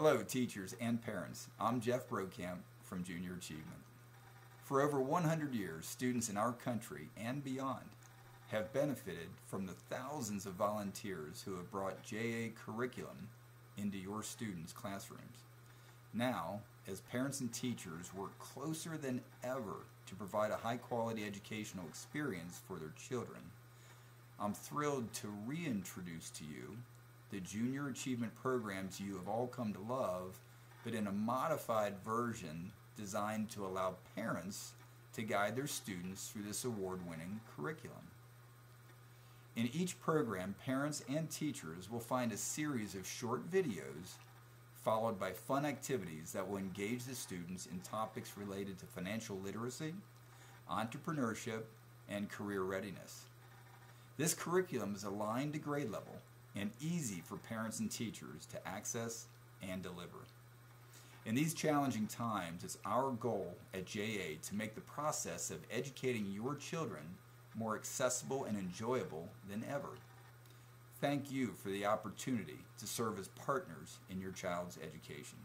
Hello, teachers and parents. I'm Jeff Brokamp from Junior Achievement. For over 100 years, students in our country and beyond have benefited from the thousands of volunteers who have brought JA curriculum into your students' classrooms. Now, as parents and teachers work closer than ever to provide a high quality educational experience for their children, I'm thrilled to reintroduce to you the junior achievement programs you have all come to love, but in a modified version designed to allow parents to guide their students through this award winning curriculum. In each program, parents and teachers will find a series of short videos followed by fun activities that will engage the students in topics related to financial literacy, entrepreneurship, and career readiness. This curriculum is aligned to grade level and easy for parents and teachers to access and deliver. In these challenging times, it's our goal at JA to make the process of educating your children more accessible and enjoyable than ever. Thank you for the opportunity to serve as partners in your child's education.